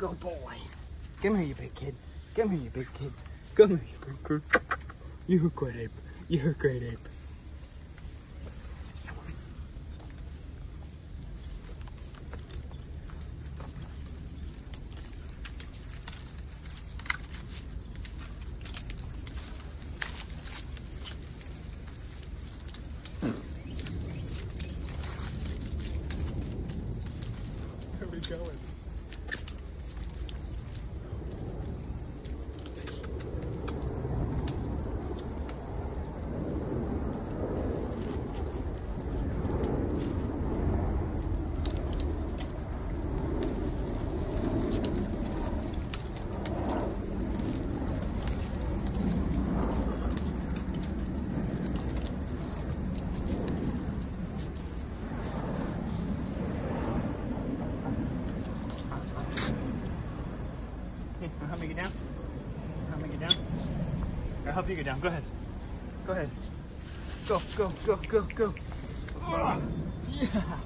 Good boy. Come here, you big kid. Come here, you big kid. Come here, you big kid. You're a great ape. You're a great ape. Going? Help me get down? Help me get down? I'll help you get down. Go ahead. Go ahead. Go, go, go, go, go. Ah, yeah.